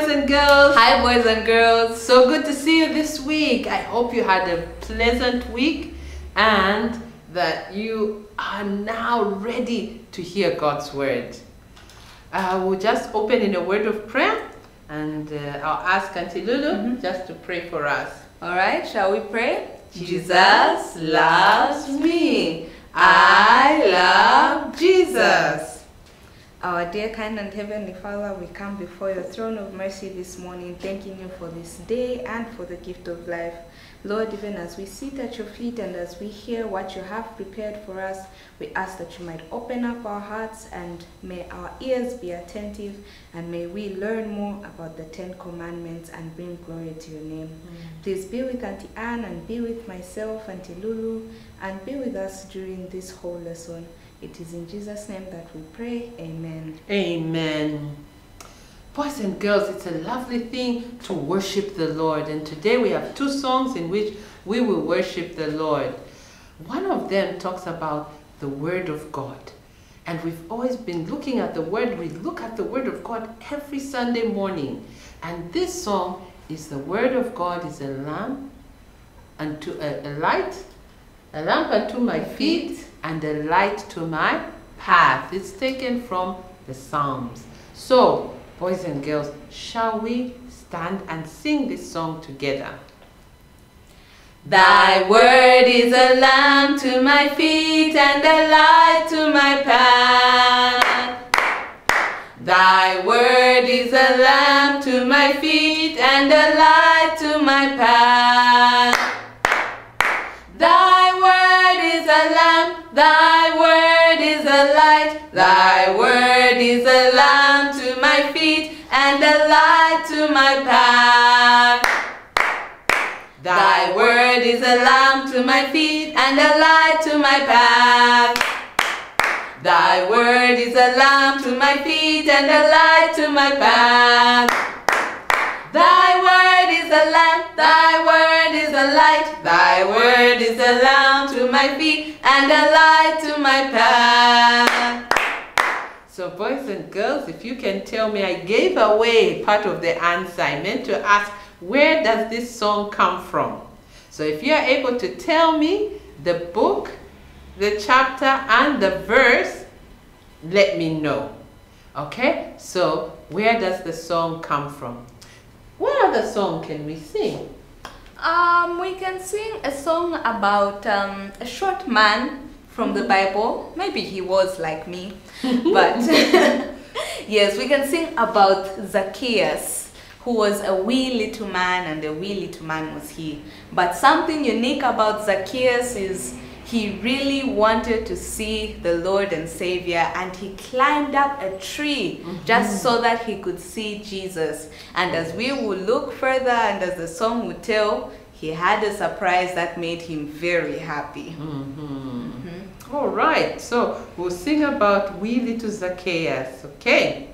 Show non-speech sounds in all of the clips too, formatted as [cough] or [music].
boys and girls. Hi, boys and girls. So good to see you this week. I hope you had a pleasant week and that you are now ready to hear God's word. Uh, we'll just open in a word of prayer and uh, I'll ask Auntie Lulu mm -hmm. just to pray for us. All right, shall we pray? Jesus loves me. I love Jesus. Our dear, kind, and heavenly Father, we come before your throne of mercy this morning, thanking you for this day and for the gift of life. Lord, even as we sit at your feet and as we hear what you have prepared for us, we ask that you might open up our hearts and may our ears be attentive and may we learn more about the Ten Commandments and bring glory to your name. Mm. Please be with Auntie Anne and be with myself, Auntie Lulu, and be with us during this whole lesson. It is in Jesus' name that we pray. Amen. Amen. Boys and girls, it's a lovely thing to worship the Lord. And today we have two songs in which we will worship the Lord. One of them talks about the Word of God. And we've always been looking at the Word. We look at the Word of God every Sunday morning. And this song is the Word of God is a lamp unto a, a light, a lamp unto my feet and a light to my path. It's taken from the Psalms. So, boys and girls, shall we stand and sing this song together? Thy word is a lamp to my feet and a light to my path. Thy word is a lamp to my feet and a light to my path. Thy word is a lamp to my feet and a light to my path. Thy word is a lamp to my feet and a light to my path. Thy word is a lamp to my feet and a light to my path. Thy word is a lamp, thy word is a light, thy word is a lamp to my feet and a light to my path. So boys and girls, if you can tell me, I gave away part of the answer. I meant to ask, where does this song come from? So if you are able to tell me the book, the chapter, and the verse, let me know. Okay? So where does the song come from? What other song can we sing? Um, we can sing a song about um, a short man from the Bible. Maybe he was like me, [laughs] but [laughs] yes, we can sing about Zacchaeus, who was a wee little man, and a wee little man was he. But something unique about Zacchaeus is he really wanted to see the Lord and Savior and he climbed up a tree mm -hmm. just so that he could see Jesus. And as we will look further and as the song will tell, he had a surprise that made him very happy. Mm -hmm. All right, so we'll sing about wee little Zacchaeus, okay?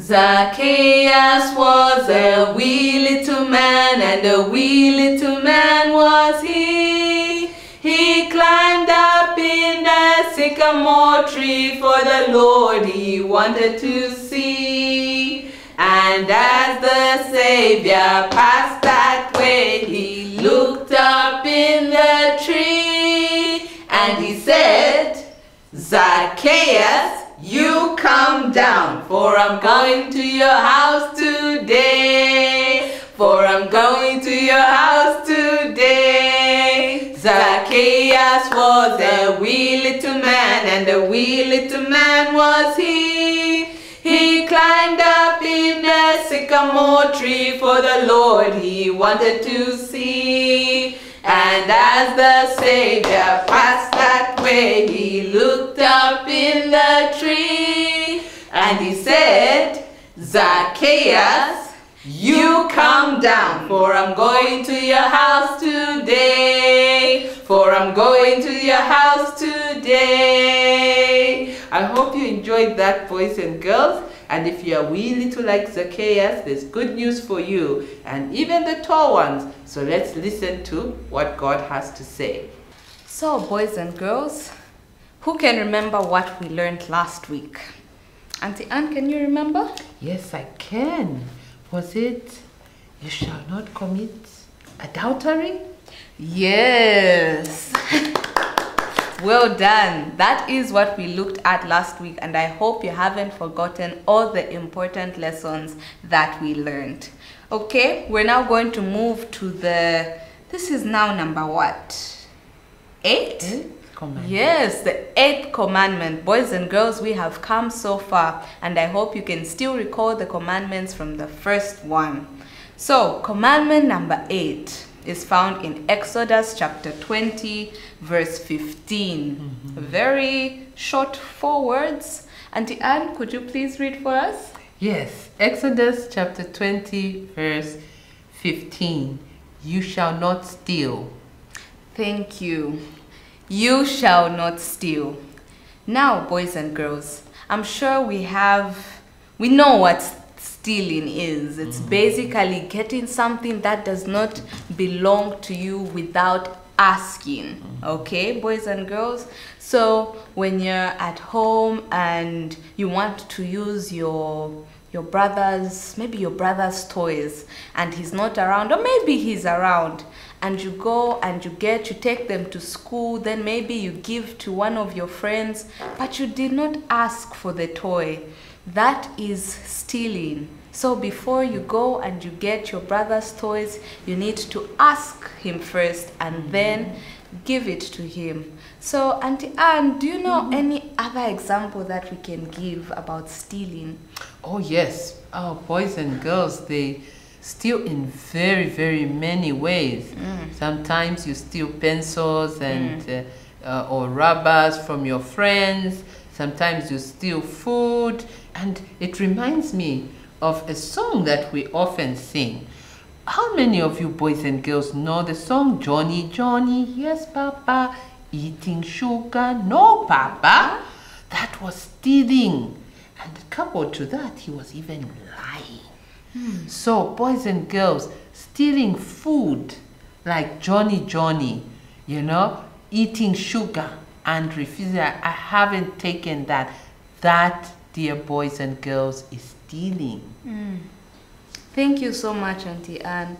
Zacchaeus was a wee little man, and a wee little man was he. He climbed up in a sycamore tree for the Lord he wanted to see. And as the Savior passed that way, he Zacchaeus, you come down, for I'm going to your house today. For I'm going to your house today. Zacchaeus was a wee little man, and a wee little man was he. He climbed up in a sycamore tree for the Lord he wanted to see. And as the Savior passed he looked up in the tree and he said, Zacchaeus, you come down, for I'm going to your house today. For I'm going to your house today. I hope you enjoyed that, boys and girls. And if you are wee little like Zacchaeus, there's good news for you and even the tall ones. So let's listen to what God has to say. So, boys and girls, who can remember what we learned last week? Auntie Anne, can you remember? Yes, I can. Was it, you shall not commit adultery? Yes. [laughs] well done. That is what we looked at last week, and I hope you haven't forgotten all the important lessons that we learned. Okay, we're now going to move to the. This is now number what? Eight? Yes, the eighth commandment. Boys and girls, we have come so far, and I hope you can still recall the commandments from the first one. So, commandment number eight is found in Exodus chapter 20, verse 15. Mm-hmm. Very short four words. Auntie Anne, could you please read for us? Yes, Exodus chapter 20, verse 15. You shall not steal. Thank you. You shall not steal. Now, boys and girls, I'm sure we have, we know what stealing is. It's mm. basically getting something that does not belong to you without asking. Mm. Okay, boys and girls? So, when you're at home and you want to use your your brother's maybe your brother's toys and he's not around or maybe he's around and you go and you get you take them to school then maybe you give to one of your friends but you did not ask for the toy. That is stealing. So before you go and you get your brother's toys you need to ask him first and then give it to him. So auntie anne do you know mm-hmm. any other example that we can give about stealing? Oh, yes. Oh, boys and girls, they steal in very, very many ways. Sometimes you steal pencils and uh, uh, or rubbers from your friends. Sometimes you steal food. And it reminds me of a song that we often sing. How many of you boys and girls know the song Johnny, Johnny, yes, Papa, eating sugar, no, Papa? That was stealing. And coupled to that, he was even lying. So, boys and girls, stealing food like Johnny Johnny, you know, eating sugar and refusing, I haven't taken that. That, dear boys and girls, is stealing. Mm. Thank you so much, Auntie Anne.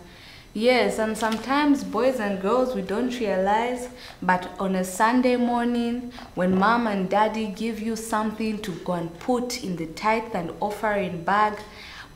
Yes, and sometimes boys and girls we don't realize, but on a Sunday morning, when mom and daddy give you something to go and put in the tithe and offering bag,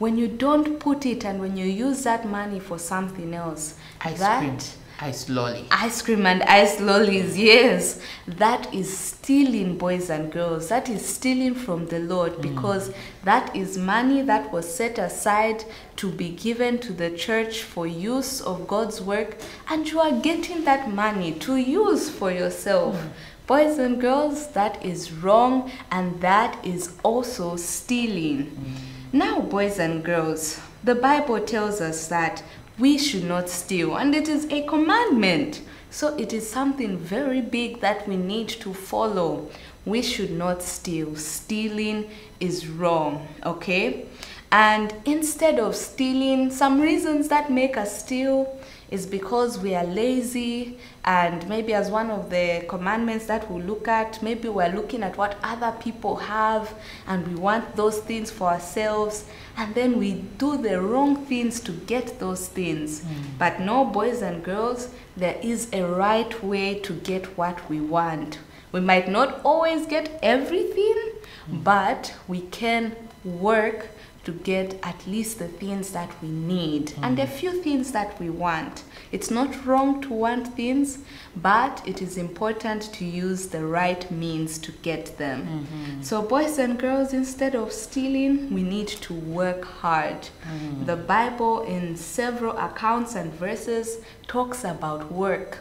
when you don't put it and when you use that money for something else, Ice that cream, ice lolly. Ice cream and ice lollies, yes. That is stealing, boys and girls. That is stealing from the Lord mm. because that is money that was set aside to be given to the church for use of God's work, and you are getting that money to use for yourself. Mm. Boys and girls, that is wrong, and that is also stealing. Mm. Now, boys and girls, the Bible tells us that we should not steal, and it is a commandment. So it is something very big that we need to follow. We should not steal. Stealing is wrong, okay? And instead of stealing, some reasons that make us steal is because we are lazy and maybe as one of the commandments that we look at maybe we're looking at what other people have and we want those things for ourselves and then we do the wrong things to get those things. Hmm. But no boys and girls there is a right way to get what we want. We might not always get everything hmm. but we can work to get at least the things that we need and a mm. few things that we want. It's not wrong to want things, but it is important to use the right means to get them. Mm-hmm. So, boys and girls, instead of stealing, we need to work hard. Mm. The Bible, in several accounts and verses, talks about work.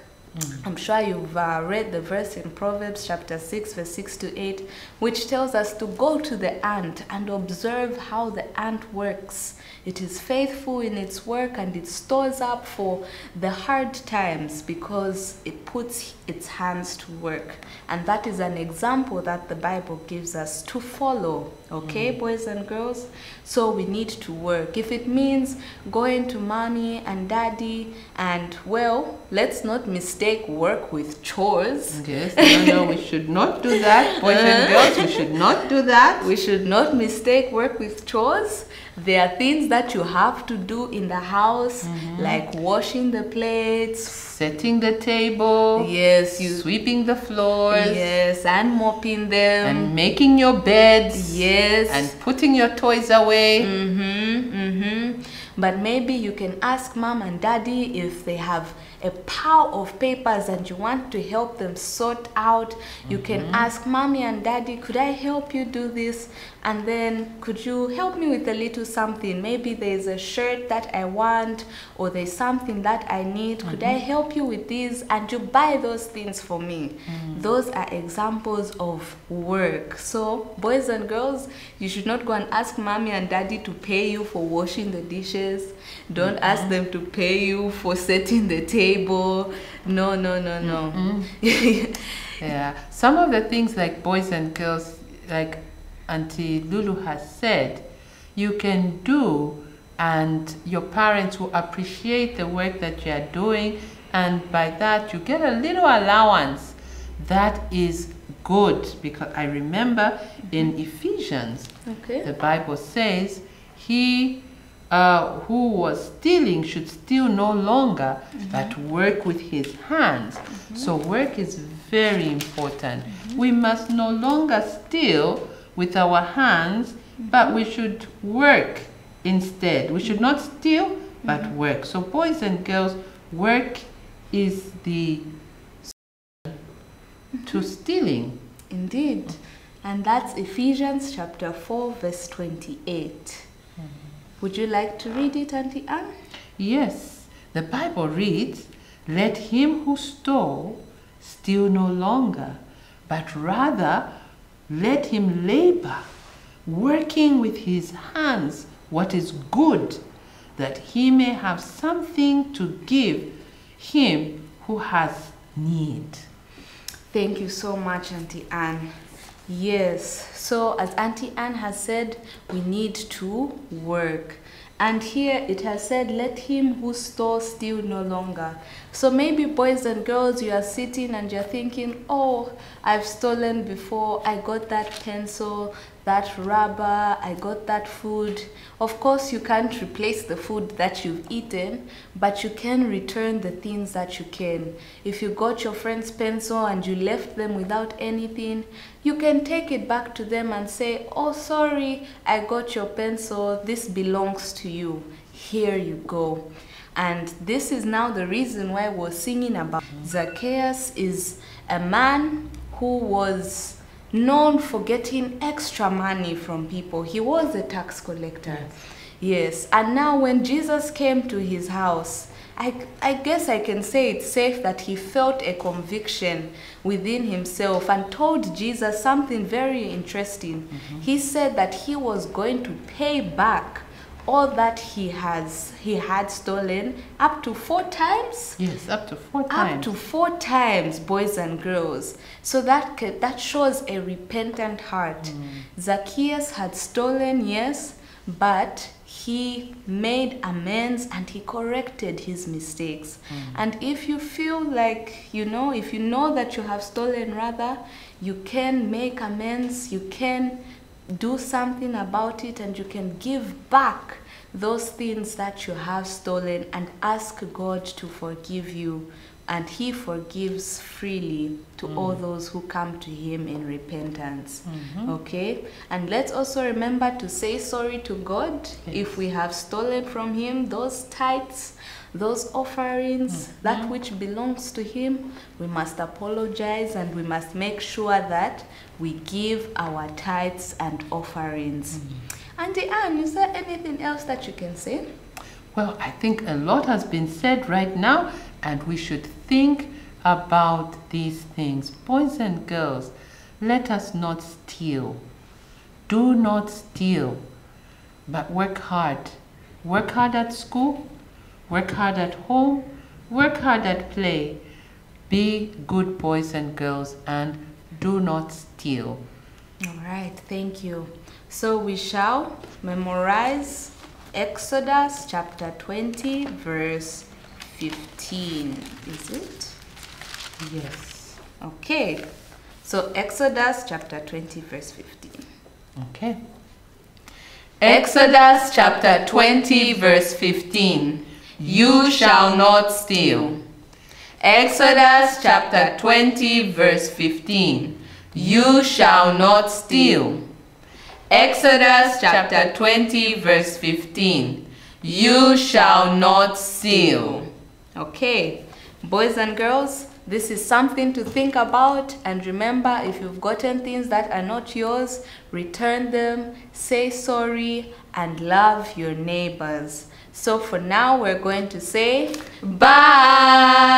I'm sure you've uh, read the verse in Proverbs chapter 6, verse 6 to 8, which tells us to go to the ant and observe how the ant works. It is faithful in its work and it stores up for the hard times because it puts its hands to work. And that is an example that the Bible gives us to follow. Okay, mm. boys and girls? So we need to work. If it means going to mommy and daddy, and well, let's not mistake work with chores. Yes, no, no, we [laughs] should not do that. Boys and uh-huh. girls, we should not do that. We should not mistake work with chores. There are things that you have to do in the house, mm-hmm. like washing the plates. Setting the table, Yes, you. sweeping the floors, Yes, and mopping them. and making your beds, yes. And putting your toys away. Mm-hmm, mm-hmm. But maybe you can ask mom and daddy if they have a pile of papers and you want to help them sort out. You can mm-hmm. ask mommy and daddy, could I help you do this? And then could you help me with a little something? Maybe there's a shirt that I want or there's something that I need. Could I mm-hmm. help you with these? And you buy those things for me. Mm. Those are examples of work. So, boys and girls, you should not go and ask mommy and daddy to pay you for washing the dishes. Don't ask them to pay you for setting the table. No, no, no, no. [laughs] Yeah, some of the things like boys and girls, like Auntie Lulu has said, you can do, and your parents will appreciate the work that you are doing, and by that you get a little allowance. That is good because I remember in mm-hmm. Ephesians, okay. the Bible says, He uh, who was stealing should steal no longer, but mm-hmm. work with his hands. Mm-hmm. So, work is very important. Mm-hmm. We must no longer steal with our hands, but we should work instead. We should not steal, but work. So, boys and girls, work is the to stealing. Indeed. And that's Ephesians chapter 4, verse 28. Would you like to read it, Auntie Anne? Yes, the Bible reads, Let him who stole steal no longer, but rather let him labor, working with his hands what is good, that he may have something to give him who has need. Thank you so much, Auntie Anne. Yes, so as Auntie Anne has said, we need to work. And here it has said, let him who stores steal no longer. So maybe, boys and girls, you are sitting and you're thinking, oh, I've stolen before. I got that pencil, that rubber, I got that food. Of course, you can't replace the food that you've eaten, but you can return the things that you can. If you got your friend's pencil and you left them without anything, you can take it back to them and say, Oh, sorry, I got your pencil. This belongs to you. Here you go. And this is now the reason why we're singing about Zacchaeus is a man who was known for getting extra money from people. He was a tax collector. Yes. And now when Jesus came to his house, I, I guess I can say it's safe that he felt a conviction within himself and told Jesus something very interesting. Mm-hmm. He said that he was going to pay back all that he has he had stolen up to four times? Yes, up to four times. up to four times boys and girls. So that that shows a repentant heart. Hmm. Zacchaeus had stolen yes but he made amends and he corrected his mistakes. Hmm. And if you feel like you know if you know that you have stolen rather you can make amends you can do something about it and you can give back those things that you have stolen and ask God to forgive you. And he forgives freely to mm. all those who come to him in repentance. Mm-hmm. Okay? And let's also remember to say sorry to God if we have stolen from him those tithes those offerings mm-hmm. that which belongs to him we must apologize and we must make sure that we give our tithes and offerings mm-hmm. auntie anne is there anything else that you can say Well, I think a lot has been said right now, and we should think about these things. Boys and girls, let us not steal. Do not steal, but work hard. Work hard at school, work hard at home, work hard at play. Be good boys and girls, and do not steal. All right, thank you. So we shall memorize Exodus chapter 20, verse 15. Is it? Yes. Okay. So Exodus chapter 20 verse 15. Okay. Exodus chapter 20 verse 15. You shall not steal. Exodus chapter 20 verse 15. You shall not steal. Exodus chapter 20 verse 15. You shall not steal. Okay, boys and girls, this is something to think about and remember if you've gotten things that are not yours, return them, say sorry, and love your neighbors. So for now, we're going to say bye.